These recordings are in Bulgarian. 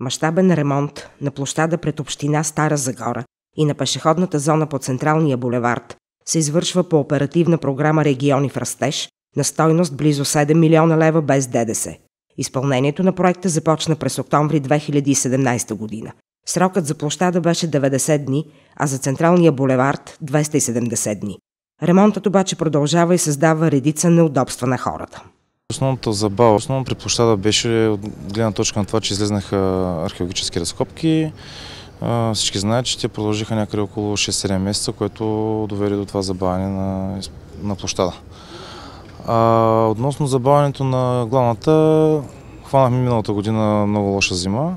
Мащабен ремонт на площада пред община Стара Загора и на пешеходната зона по Централния булевард се извършва по оперативна програма Региони в растеж на стойност близо 7 милиона лева без ДДС. Изпълнението на проекта започна през октомври 2017 година. Срокът за площада беше 90 дни, а за Централния булевард 270 дни. Ремонтът обаче продължава и създава редица неудобства на хората. Основната забава, основно при площада беше от гледна точка на това, че излезнаха археологически разкопки. Всички знаят, че те продължиха някъде около 6-7 месеца, което доведе до това забавяне на, площада. Относно забавянето на главната, хванахме миналата година много лоша зима.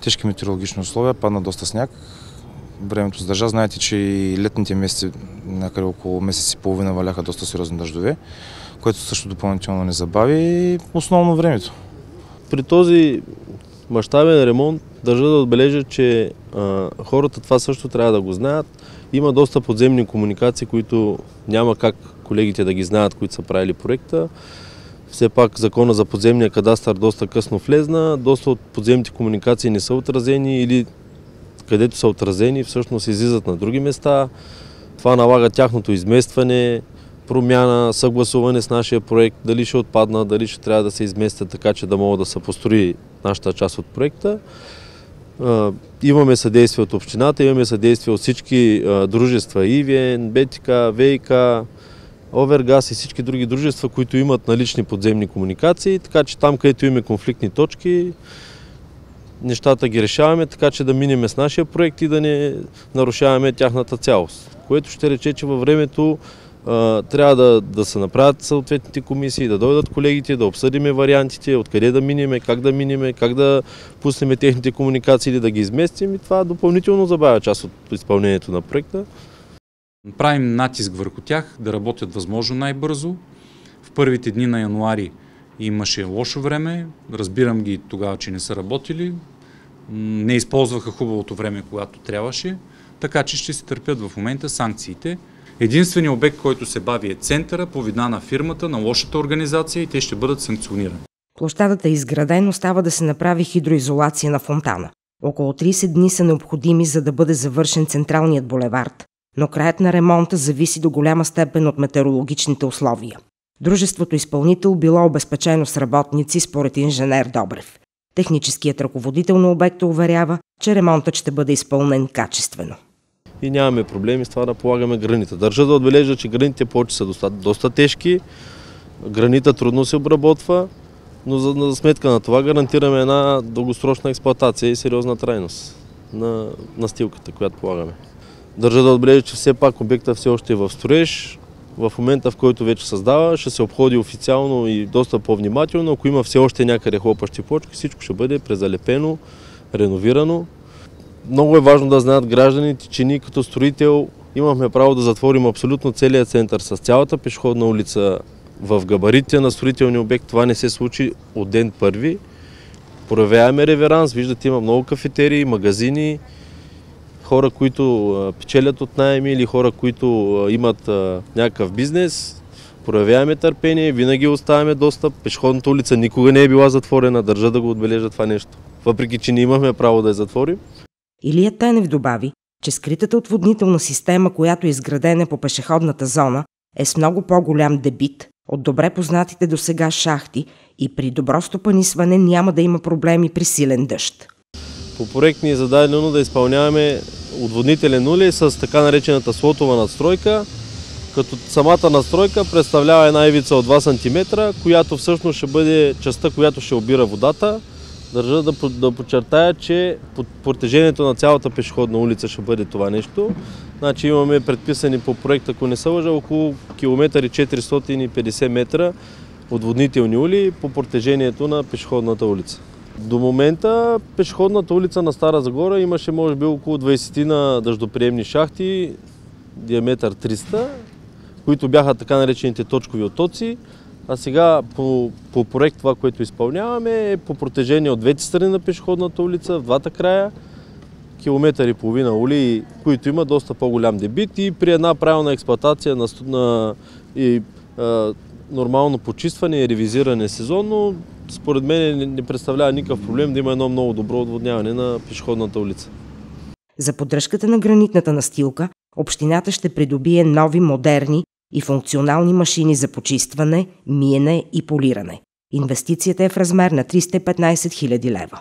Тежки метеорологични условия, падна доста сняг. Времето задържа. Знаете, че и летните месеци, някъде около месец и половина, валяха доста сериозни дъждове, което също допълнително не забави основно времето. При този мащабен ремонт държа да отбележа, че а, хората това също трябва да го знаят. Има доста подземни комуникации, които няма как колегите да ги знаят, които са правили проекта. Все пак закона за подземния кадастър доста късно влезна, доста от подземните комуникации не са отразени или където са отразени всъщност излизат на други места. Това налага тяхното изместване, промяна, съгласуване с нашия проект, дали ще отпадна, дали ще трябва да се изместят така, че да могат да се построи нашата част от проекта. Имаме съдействие от общината, имаме съдействие от всички дружества, ИВН, БТК, ВИК, Овергаз и всички други дружества, които имат налични подземни комуникации, така че там, където имаме конфликтни точки, нещата ги решаваме, така че да минеме с нашия проект и да не нарушаваме тяхната цялост. Което ще рече, че във времето трябва да, да се направят съответните комисии, да дойдат колегите, да обсъдиме вариантите, откъде да минеме, как да минеме, как да пуснем техните комуникации или да ги изместим и това допълнително забавя част от изпълнението на проекта. Правим натиск върху тях да работят възможно най-бързо. В първите дни на януари имаше лошо време, разбирам ги тогава, че не са работили, не използваха хубавото време, когато трябваше, така че ще се търпят в момента санкциите. Единственият обект, който се бави е центъра по видна на фирмата, на лошата организация и те ще бъдат санкционирани. Площадът е изграден, остава да се направи хидроизолация на фонтана. Около 30 дни са необходими, за да бъде завършен централният булевард, но краят на ремонта зависи до голяма степен от метеорологичните условия. Дружеството изпълнител било обезпечено с работници според инженер Добрев. Техническият ръководител на обекта уверява, че ремонтът ще бъде изпълнен качествено. И нямаме проблеми с това да полагаме гранита. Държа да отбележа, че граните плочи са доста, доста тежки, гранита трудно се обработва, но за, за сметка на това гарантираме една дългосрочна експлуатация и сериозна трайност на настилката, която полагаме. Държа да отбележа, че все пак обекта все още е в строеж. В момента, в който вече създава, ще се обходи официално и доста по-внимателно. Ако има все още някъде хлопащи почки, всичко ще бъде презалепено, реновирано. Много е важно да знаят гражданите, че ние като строител имахме право да затворим абсолютно целият център с цялата пешеходна улица в габарите на строителния обект. Това не се случи от ден първи. Проявяваме реверанс, виждате има много кафетерии, магазини, хора, които печелят от найеми или хора, които имат някакъв бизнес, проявяваме търпение, винаги оставяме достъп. Пешеходната улица никога не е била затворена, държа да го отбележа това нещо. Въпреки, че не имахме право да я затворим. Илия Тенев добави, че скритата отводнителна система, която е изградена по пешеходната зона, е с много по-голям дебит от добре познатите до сега шахти и при добро стопанисване няма да има проблеми при силен дъжд. По проект ни е зададено да изпълняваме отводнителен улей с така наречената слотова надстройка, като самата настройка представлява една ивица от 2 см, която всъщност ще бъде частта, която ще обира водата. Държа да, да подчертая, че под протежението на цялата пешеходна улица ще бъде това нещо. Значи имаме предписани по проект, ако не се лъжа, около километър и 450 метра отводнителни ули по протежението на пешеходната улица. До момента пешеходната улица на Стара Загора имаше може би около 20 на дъждоприемни шахти, диаметър 300, които бяха така наречените точкови отоци. А сега по, по проект това, което изпълняваме е по протежение от двете страни на пешеходната улица, в двата края, километър и половина ули, които има доста по-голям дебит и при една правилна експлуатация на, на и, а, нормално почистване и ревизиране сезонно, според мен не представлява никакъв проблем да има едно много добро отводняване на пешеходната улица. За поддръжката на гранитната настилка общината ще придобие нови модерни и функционални машини за почистване, миене и полиране. Инвестицията е в размер на 315 000 лева.